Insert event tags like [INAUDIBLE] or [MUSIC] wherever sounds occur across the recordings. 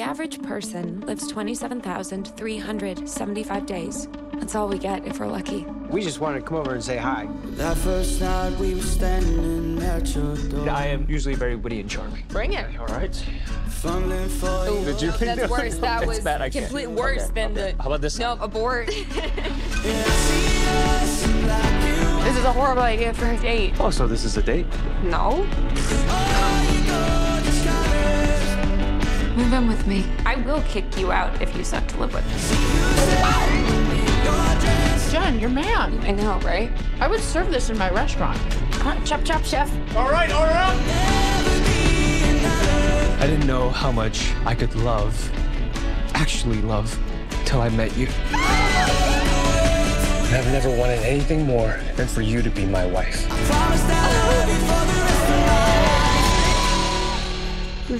The average person lives 27,375 days. That's all we get if we're lucky. We just wanted to come over and say hi. That first night we were standing at your door. I am usually very witty and charming. Bring it. All right. Fumbling for you. Did you? That's worse. That It's was bad, I can't. complete worse Okay, than okay. the. How about this? No, abort. [LAUGHS] [LAUGHS] this is a horrible idea for a date. Oh, so this is a date? No. Move in with me. I will kick you out if you suck to live with. Jenn, you're man. I know, right? I would serve this in my restaurant. Uh, chop, chop, chef. All right, order up. I didn't know how much I could love, actually love, till I met you. I've never wanted anything more than for you to be my wife.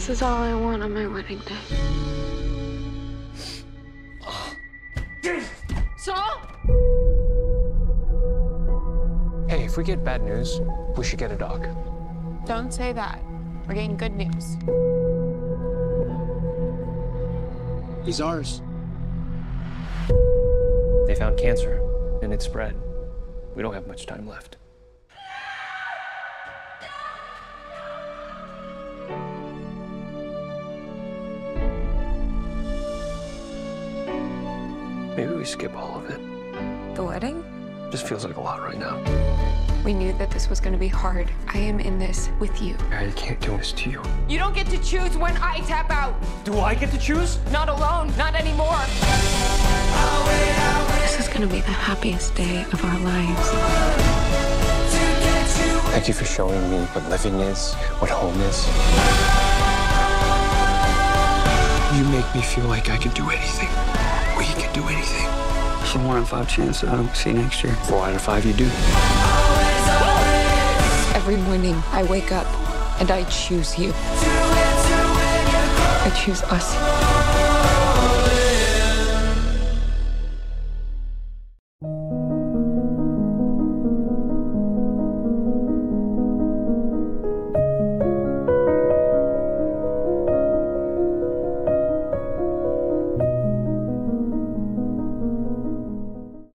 This is all I want on my wedding day. Sol? Hey, if we get bad news, we should get a dog. Don't say that. We're getting good news. He's ours. They found cancer, and it spread. We don't have much time left. Maybe we skip all of it. The wedding? Just feels like a lot right now. We knew that this was going to be hard. I am in this with you. I can't do this to you. You don't get to choose when I tap out. Do I get to choose? Not alone. Not anymore. This is going to be the happiest day of our lives. Thank you for showing me what living is, what home is. You make me feel like I can do anything. We can do anything. It's a one in five chance that I don't see you next year. Four out of five, you do. Every morning, I wake up and I choose you. I choose us.